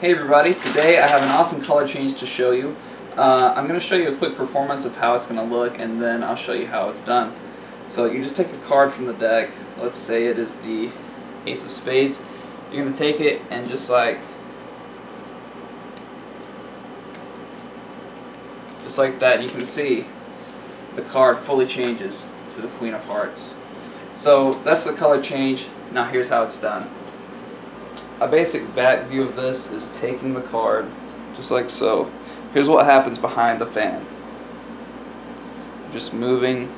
Hey everybody, today I have an awesome color change to show you. Uh, I'm going to show you a quick performance of how it's going to look and then I'll show you how it's done. So you just take a card from the deck, let's say it is the Ace of Spades. You're going to take it and just like just like that you can see the card fully changes to the Queen of Hearts. So that's the color change. Now here's how it's done a basic back view of this is taking the card just like so. Here's what happens behind the fan. Just moving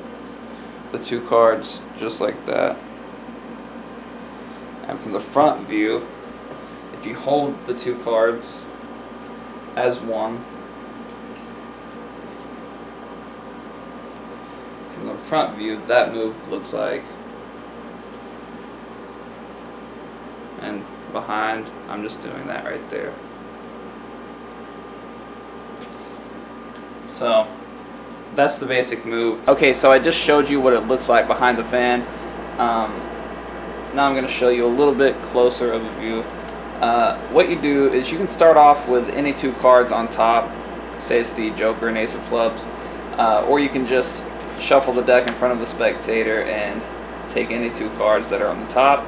the two cards just like that. And from the front view, if you hold the two cards as one, from the front view, that move looks like and behind. I'm just doing that right there. So that's the basic move. Okay, so I just showed you what it looks like behind the fan. Um, now I'm going to show you a little bit closer of a view. Uh, what you do is you can start off with any two cards on top, say it's the Joker and Ace of Clubs, uh, or you can just shuffle the deck in front of the spectator and take any two cards that are on the top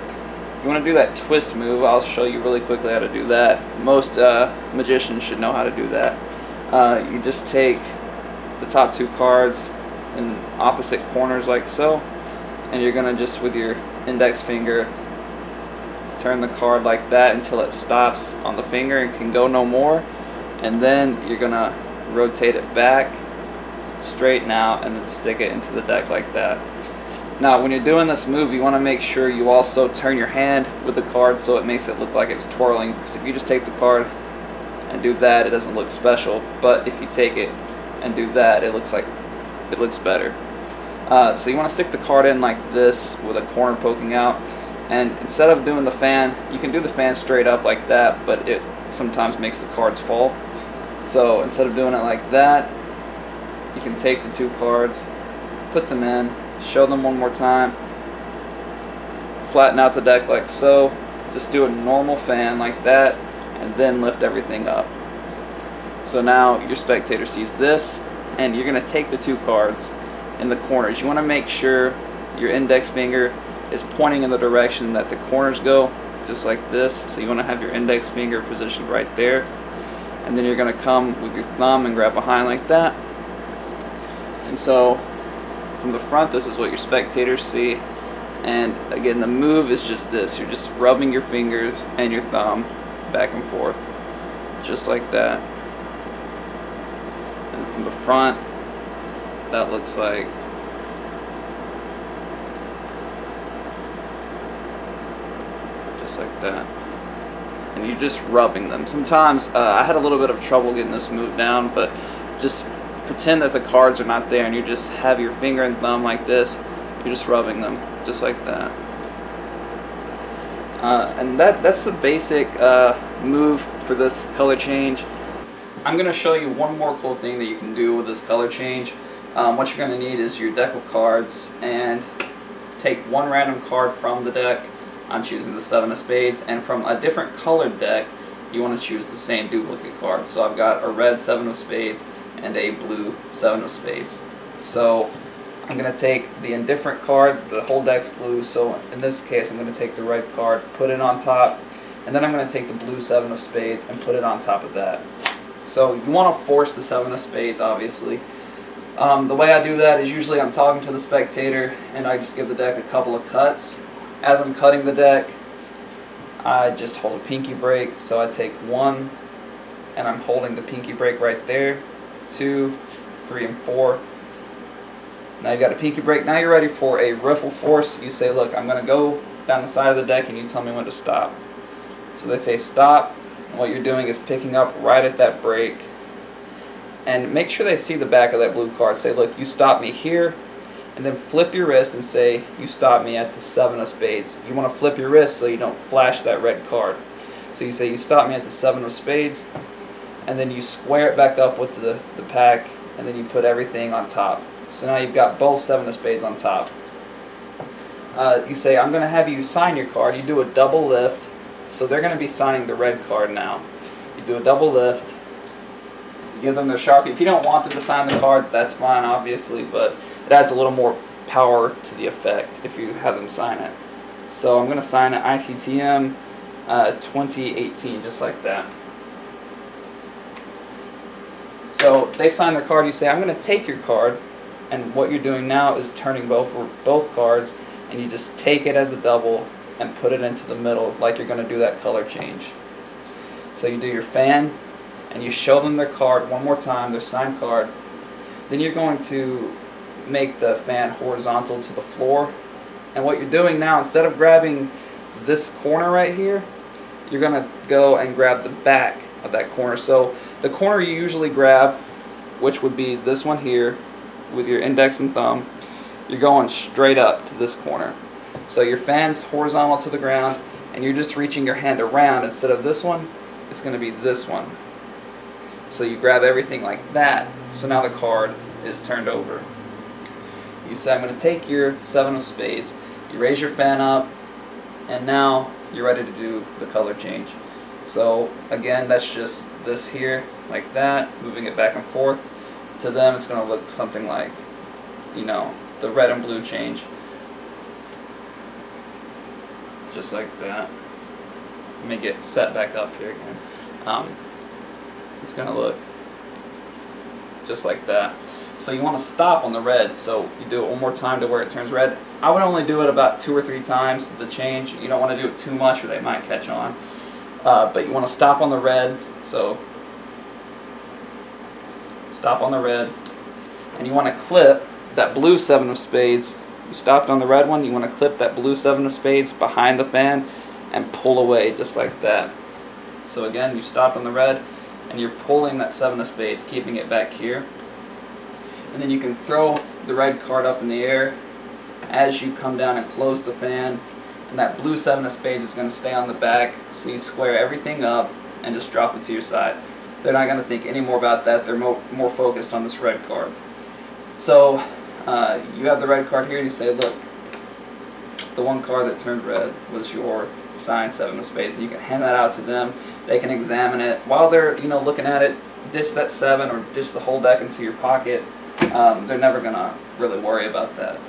you want to do that twist move, I'll show you really quickly how to do that. Most uh, magicians should know how to do that. Uh, you just take the top two cards in opposite corners like so, and you're going to just with your index finger turn the card like that until it stops on the finger and can go no more. And then you're going to rotate it back, straighten out, and then stick it into the deck like that. Now, when you're doing this move, you want to make sure you also turn your hand with the card so it makes it look like it's twirling. Because if you just take the card and do that, it doesn't look special. But if you take it and do that, it looks like it looks better. Uh, so you want to stick the card in like this with a corner poking out. And instead of doing the fan, you can do the fan straight up like that, but it sometimes makes the cards fall. So instead of doing it like that, you can take the two cards, put them in, show them one more time. Flatten out the deck like so. Just do a normal fan like that and then lift everything up. So now your spectator sees this and you're going to take the two cards in the corners. You want to make sure your index finger is pointing in the direction that the corners go just like this. So you want to have your index finger positioned right there. And then you're going to come with your thumb and grab behind like that. And so from the front, this is what your spectators see. And again, the move is just this. You're just rubbing your fingers and your thumb back and forth. Just like that. And from the front, that looks like just like that. And you're just rubbing them. Sometimes uh, I had a little bit of trouble getting this move down, but just pretend that the cards are not there and you just have your finger and thumb like this you're just rubbing them just like that. Uh, and that that's the basic uh, move for this color change. I'm gonna show you one more cool thing that you can do with this color change. Um, what you're gonna need is your deck of cards and take one random card from the deck. I'm choosing the seven of spades and from a different colored deck you want to choose the same duplicate card. So I've got a red seven of spades and a blue seven of spades. So I'm going to take the indifferent card, the whole deck's blue, so in this case I'm going to take the red card, put it on top, and then I'm going to take the blue seven of spades and put it on top of that. So you want to force the seven of spades, obviously. Um, the way I do that is usually I'm talking to the spectator and I just give the deck a couple of cuts. As I'm cutting the deck, I just hold a pinky break. So I take one and I'm holding the pinky break right there two, three, and four. Now you've got a pinky break. Now you're ready for a riffle force. You say, look, I'm going to go down the side of the deck and you tell me when to stop. So they say stop. And what you're doing is picking up right at that break. And make sure they see the back of that blue card. Say, look, you stop me here. And then flip your wrist and say, you stop me at the seven of spades. You want to flip your wrist so you don't flash that red card. So you say, you stop me at the seven of spades and then you square it back up with the, the pack, and then you put everything on top. So now you've got both seven of spades on top. Uh, you say, I'm going to have you sign your card. You do a double lift, so they're going to be signing the red card now. You do a double lift. You give them their Sharpie. If you don't want them to sign the card, that's fine, obviously, but it adds a little more power to the effect if you have them sign it. So I'm going to sign an ITTM uh, 2018, just like that. So they've signed their card. You say, I'm going to take your card, and what you're doing now is turning both both cards, and you just take it as a double and put it into the middle like you're going to do that color change. So you do your fan, and you show them their card one more time, their signed card. Then you're going to make the fan horizontal to the floor. And what you're doing now, instead of grabbing this corner right here, you're going to go and grab the back of that corner. So the corner you usually grab, which would be this one here, with your index and thumb, you're going straight up to this corner. So your fan's horizontal to the ground, and you're just reaching your hand around. Instead of this one, it's going to be this one. So you grab everything like that. So now the card is turned over. You say, I'm going to take your seven of spades. You raise your fan up, and now you're ready to do the color change. So again, that's just this here, like that, moving it back and forth. To them, it's going to look something like, you know, the red and blue change. Just like that. Let me get set back up here again. Um, it's going to look just like that. So you want to stop on the red, so you do it one more time to where it turns red. I would only do it about two or three times the change. You don't want to do it too much or they might catch on. Uh, but you want to stop on the red, so stop on the red, and you want to clip that blue seven of spades. You stopped on the red one, you want to clip that blue seven of spades behind the fan and pull away just like that. So again, you stopped on the red, and you're pulling that seven of spades, keeping it back here. And then you can throw the red card up in the air as you come down and close the fan and that blue seven of spades is going to stay on the back so you square everything up and just drop it to your side. They're not going to think any more about that. They're mo more focused on this red card. So uh, you have the red card here and you say, look, the one card that turned red was your signed seven of spades. And you can hand that out to them. They can examine it. While they're you know looking at it, dish that seven or dish the whole deck into your pocket. Um, they're never going to really worry about that.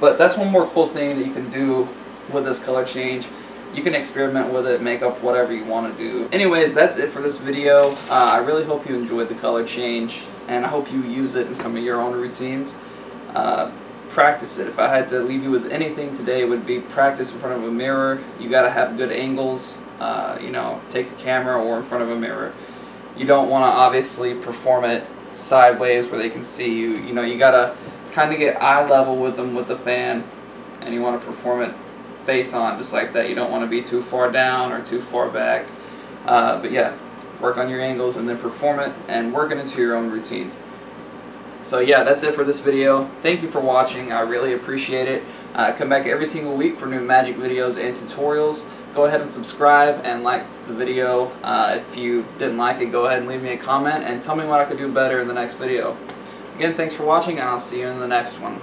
But that's one more cool thing that you can do with this color change. You can experiment with it, make up whatever you want to do. Anyways, that's it for this video. Uh, I really hope you enjoyed the color change, and I hope you use it in some of your own routines. Uh, practice it. If I had to leave you with anything today, it would be practice in front of a mirror. You got to have good angles. Uh, you know, take a camera or in front of a mirror. You don't want to obviously perform it sideways where they can see you. You know, you got to kind of get eye level with them with the fan, and you want to perform it face on just like that. You don't want to be too far down or too far back. Uh, but yeah, work on your angles and then perform it and work it into your own routines. So yeah, that's it for this video. Thank you for watching. I really appreciate it. Uh, come back every single week for new magic videos and tutorials. Go ahead and subscribe and like the video. Uh, if you didn't like it, go ahead and leave me a comment and tell me what I could do better in the next video. Again, thanks for watching and I'll see you in the next one.